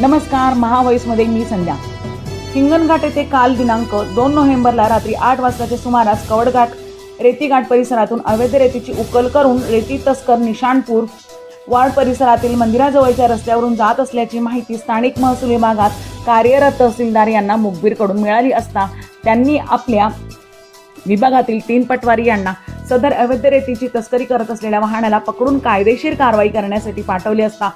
नमस्कार महावॉईसमध्ये मी संध्या. हिंगणघाट येथे काल दिनांक दोन नोव्हेंबरला रात्री आठ वाजताच्या सुमारास कवडघाट रेतीघाट परिसरातून अवैध रेतीची उकल करून रेती तस्कर निशाणपूर वार्ड परिसरातील मंदिराजवळच्या रस्त्यावरून जात असल्याची माहिती स्थानिक महसूल विभागात कार्यरत तहसीलदार यांना मुखबीरकडून मिळाली असता त्यांनी आपल्या विभागातील तीन पटवारी यांना सदर अवैध रेतीची तस्करी करत असलेल्या वाहनाला पकडून कायदेशीर कारवाई करण्यासाठी पाठवली असता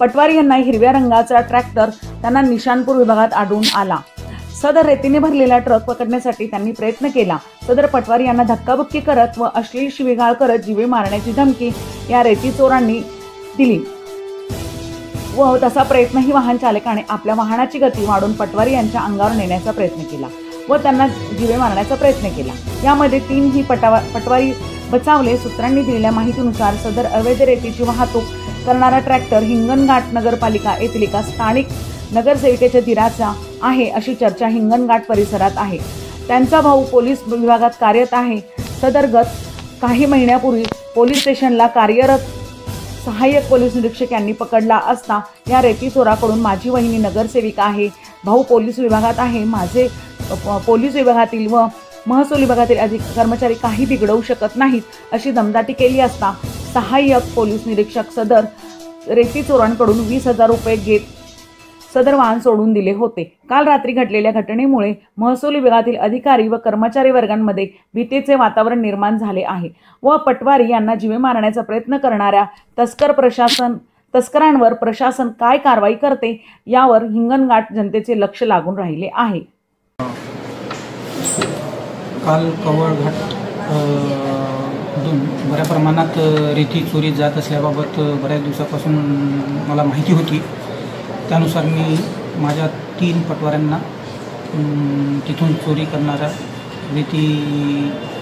पटवारी यांना हिरव्या रंगाचा ट्रॅक्टर त्यांना निशाणपूर विभागात आढळून आला. सदर रेतीने भरलेला ट्रक पकडण्यासाठी त्यांनी प्रयत्न केला. सदर पटवारी यांना धक्काबुक्की करत व अश्लील शिवीगाळ करत जीवे मारण्याची धमकी या रेती चोरांनी दिली. व तसा प्रयत्नही वाहन चालकाने आपल्या वाहनाची गती वाढून पटवारी यांच्या अंगावर नेण्याचा प्रयत्न केला. व त्यांना जीवे मारण्याचा प्रयत्न केला. यामध्ये तीनही पटावा पटवारी बचावले. सूत्रांनी दिलेल्या माहितीनुसार सदर अवैध रेतीची वाहतूक करणारा ट्रॅक्टर हिंगणघाट नगरपालिका येथील एका स्थानिक नगरसेविकेच्या दिराचा आहे अशी चर्चा हिंगणघाट परिसरात आहे. त्यांचा भाऊ पोलीस विभागात कार्यरत आहे. सदरगत काही महिन्यापूर्वी पोलीस स्टेशनला कार्यरत सहाय्यक पोलीस निरीक्षक यांनी पकडला असता या रेती चोराकडून माझी वहिनी नगरसेविका आहे. भाऊ पोलीस विभागात आहे. माझे पोलीस विभागातील व महसूल विभागातील अधिक कर्मचारी काही बिघडवू शकत नाहीत अशी दमदाटी केली असता सहाय्यक पोलीस निरीक्षक सदर रेती चोरांकडून वीस हजार रुपये घेत सदर वाहन सोडून दिले होते. काल रात्री घडलेल्या घटनेमुळे महसूल विभागातील अधिकारी व कर्मचारी वर्गांमध्ये भीतीचे वातावरण निर्माण झाले आहे व पटवारी यांना जीवे मारण्याचा प्रयत्न करणाऱ्या तस्कर प्रशासन तस्करांवर प्रशासन काय कारवाई करते यावर हिंगणघाट जनतेचे लक्ष लागून राहिले आहे. काल कवळघाट अ, बऱ्या प्रमाणात रेती चोरी जात असल्याबाबत बऱ्याच दिवसापासून मला माहिती होती. त्यानुसार मी माझ्या तीन पटवाऱ्यांना तिथून चोरी करणाऱ्या रेती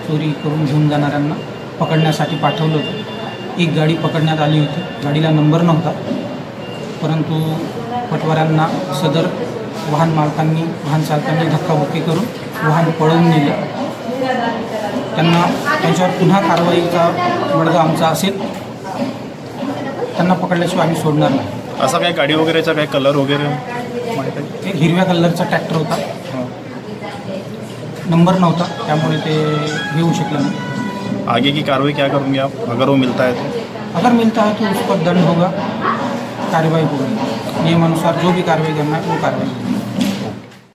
चोरी करून घेऊन जाणाऱ्यांना पकडण्यासाठी पाठवलं होतं. एक गाडी पकडण्यात आली होती. गाडीला नंबर नव्हता. परंतु पटवाऱ्यांना सदर वाहन मालकांनी वाहन चालकांनी धक्काबुक्की करून वाहन पळवून नेले. त्यांना त्यांच्यावर पुन्हा कारवाईचा बडगा आमचा असेल. त्यांना पकडल्याशिवाय आम्ही सोडणार नाही. असा काही गाडी वगैरेचा काही कलर वगैरे माहीत आहे? एक हिरव्या कलरचा ट्रॅक्टर होता। नंबर नव्हता त्यामुळे ते घेऊ शकलं नाही. आगे की कार्रवाई क्या करोगे आप? अगर वो मिलता है तो? अगर मिलता है तो उस पर दंड होगा. कार्रवाई होगी नियमानुसार जो भी कार्रवाई करना है वो कार्रवाई होगी.